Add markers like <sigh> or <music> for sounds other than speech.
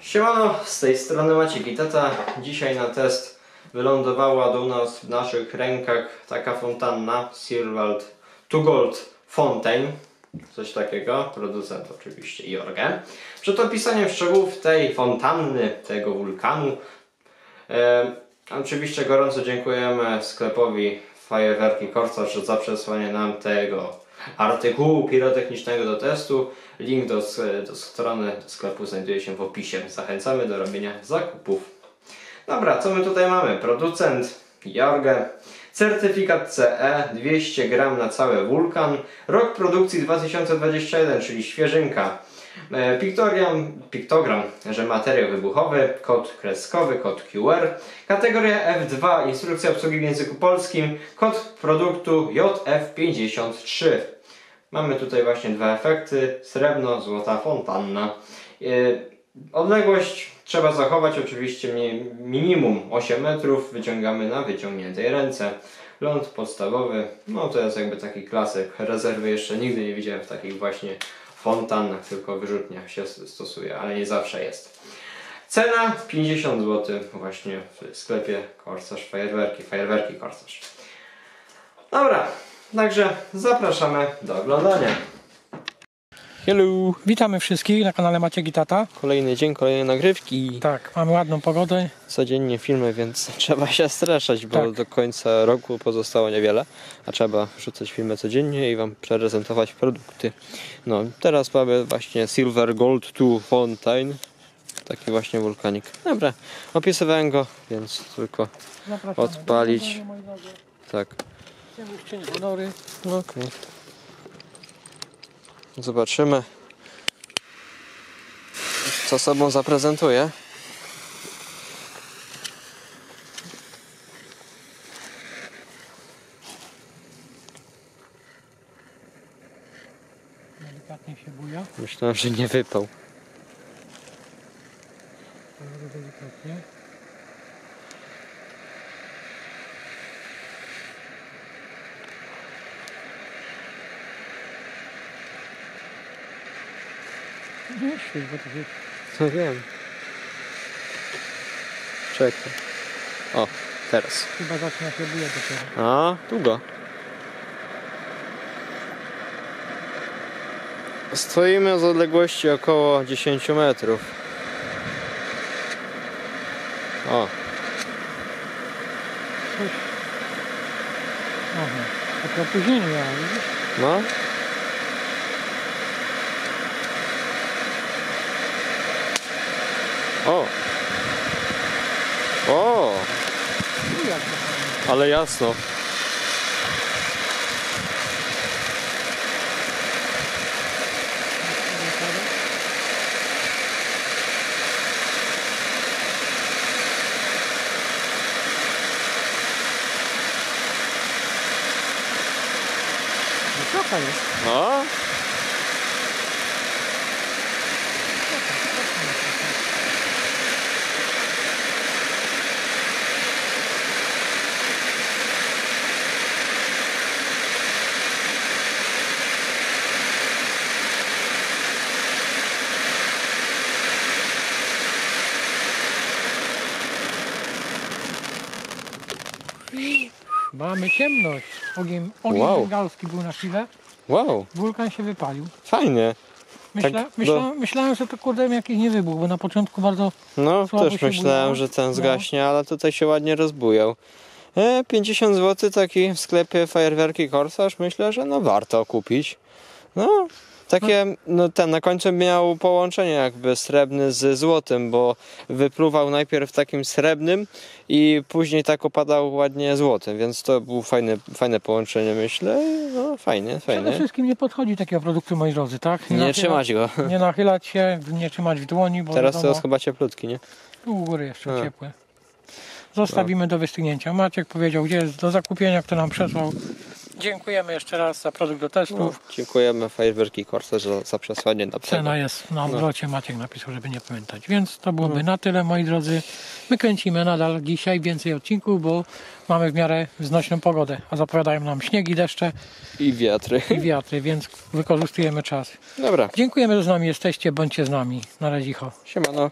Siemano, z tej strony Maciek i Tata. Dzisiaj na test wylądowała do nas w naszych rękach taka fontanna Silvald to Gold Fountain. Coś takiego, producent oczywiście Jorge. Przed opisaniem szczegółów tej fontanny, tego wulkanu e, oczywiście gorąco dziękujemy sklepowi Fajerwerki Korsarz za przesłanie nam tego artykułu pirotechnicznego do testu. Link do, do strony do sklepu znajduje się w opisie. Zachęcamy do robienia zakupów. Dobra, co my tutaj mamy? Producent Jorge. Certyfikat CE 200 gram na cały wulkan. Rok produkcji 2021, czyli świeżynka. E, Piktogram, piktogram, że materiał wybuchowy, kod kreskowy, kod QR, kategoria F2, instrukcja obsługi w języku polskim, kod produktu JF53. Mamy tutaj właśnie dwa efekty, srebrno, złota fontanna. E, Odległość trzeba zachować oczywiście mi- minimum 8 metrów, wyciągamy na wyciągniętej ręce. Ląd podstawowy, no to jest jakby taki klasyk. Rezerwy jeszcze nigdy nie widziałem w takich właśnie fontannach, tylko wyrzutniach się stosuje, ale nie zawsze jest. Cena 50 zł właśnie w sklepie Korsarz Fajerwerki, Fajerwerki Korsarz. Dobra, także zapraszamy do oglądania. Hello! Witamy wszystkich na kanale Maciek i Tata. Kolejny dzień, kolejne nagrywki. Tak, mamy ładną pogodę. Codziennie filmy, więc <laughs> trzeba się streszać, bo Tak. do końca roku pozostało niewiele, a trzeba wrzucać filmy codziennie i Wam prezentować produkty. No, teraz mamy właśnie Silver Gold 2 Fountain. Taki właśnie wulkanik. Dobra, opisywałem go, więc tylko Zapraszamy. Odpalić. Do tak. Honory. Okej. Zobaczymy, co sobą zaprezentuje. Delikatnie się buja. Myślałem, że nie wypał. Bardzo delikatnie. Nie świeć, bo to się No wiem. Czekaj. O, teraz. chyba zaczyna się bujać dopiero. A, długo. Stoimy z odległości około 10 metrów. O, Coś... Aha, takie opóźnienie miała, widzisz? no. O. O, ale jasno. Wysoka jest. No. Mamy ciemność. Ogień, ogień Wow. bengalski był na chwilę. Wow, Wulkan się wypalił. fajnie. Myśla, Tak, myśla, Myślałem, że to kurde jakiś nie wybuch, bo na początku bardzo No, też myślałem, bujało. że ten No. zgaśnie, ale tutaj się ładnie rozbujał. E, 50 zł taki w sklepie fajerwerki Korsarz, myślę, że no warto kupić. No, takie, no ten na końcu miał połączenie jakby srebrny z złotym, bo wypluwał najpierw takim srebrnym i później tak opadał ładnie złotym, więc to było fajne, fajne połączenie, myślę. No, fajnie, Przede fajnie. wszystkim nie podchodzi takiego produktu, moi drodzy, tak? Nie nachylać- trzymać go. Nie nachylać się, nie trzymać w dłoni, bo Teraz to wiadomo, jest chyba cieplutki, nie? tu u góry jeszcze A. ciepłe. Zostawimy do wystygnięcia. Maciek powiedział, gdzie jest do zakupienia, kto nam przesłał. Dziękujemy jeszcze raz za produkt do No, testów. dziękujemy fajerwerki Korsarz za, za przesłanie na Cena jest na odwrocie, Maciek napisał, żeby nie pamiętać. Więc to byłoby na tyle, moi drodzy. My kręcimy nadal dzisiaj więcej odcinków, bo mamy w miarę znośną pogodę, a zapowiadają nam śniegi, deszcze I wiatry. i wiatry, więc wykorzystujemy czas. Dobra, Dziękujemy, że z nami jesteście, bądźcie z nami. Na razie. siemano.